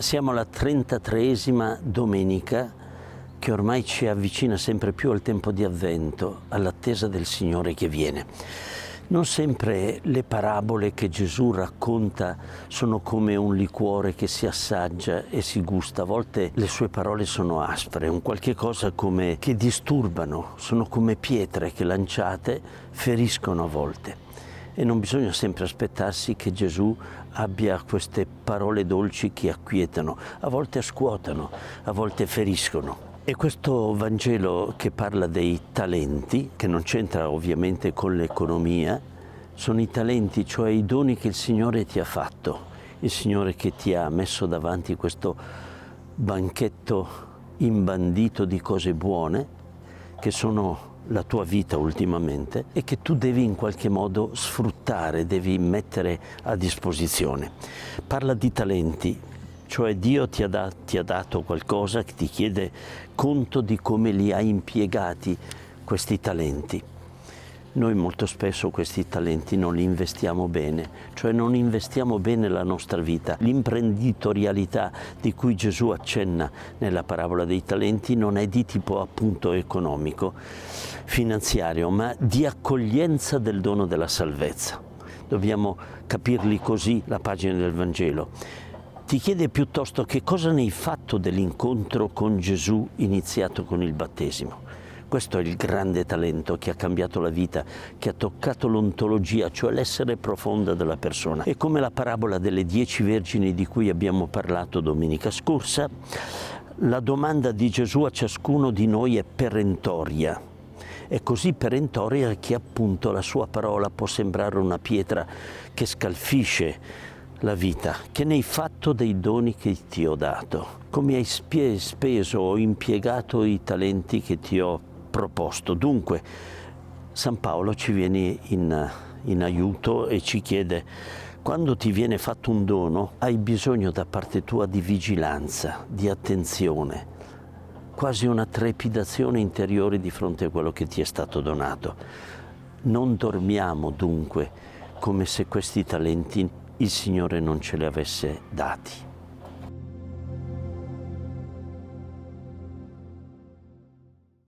Siamo alla 33esima domenica che ormai ci avvicina sempre più al tempo di avvento, all'attesa del Signore che viene. Non sempre le parabole che Gesù racconta sono come un liquore che si assaggia e si gusta, a volte le sue parole sono aspre, un qualche cosa come che disturbano, sono come pietre che lanciate feriscono a volte e non bisogna sempre aspettarsi che Gesù abbia queste parole dolci che acquietano, a volte scuotano, a volte feriscono. E questo Vangelo che parla dei talenti, che non c'entra ovviamente con l'economia, sono i talenti, cioè i doni che il Signore ti ha fatto, il Signore che ti ha messo davanti questo banchetto imbandito di cose buone, che sono la tua vita ultimamente e che tu devi in qualche modo sfruttare, devi mettere a disposizione. Parla di talenti, cioè Dio ti ha, da, ti ha dato qualcosa ti chiede conto di come li hai impiegati questi talenti. Noi molto spesso questi talenti non li investiamo bene, cioè non investiamo bene la nostra vita. L'imprenditorialità di cui Gesù accenna nella parabola dei talenti non è di tipo appunto economico, finanziario, ma di accoglienza del dono della salvezza. Dobbiamo capirli così la pagina del Vangelo. Ti chiede piuttosto che cosa ne hai fatto dell'incontro con Gesù iniziato con il battesimo. Questo è il grande talento che ha cambiato la vita, che ha toccato l'ontologia, cioè l'essere profonda della persona. E come la parabola delle dieci vergini di cui abbiamo parlato domenica scorsa, la domanda di Gesù a ciascuno di noi è perentoria. È così perentoria che appunto la sua parola può sembrare una pietra che scalfisce la vita, che ne hai fatto dei doni che ti ho dato, come hai speso o impiegato i talenti che ti ho proposto. Dunque San Paolo ci viene in, in aiuto e ci chiede quando ti viene fatto un dono hai bisogno da parte tua di vigilanza, di attenzione, quasi una trepidazione interiore di fronte a quello che ti è stato donato. Non dormiamo dunque come se questi talenti il Signore non ce li avesse dati.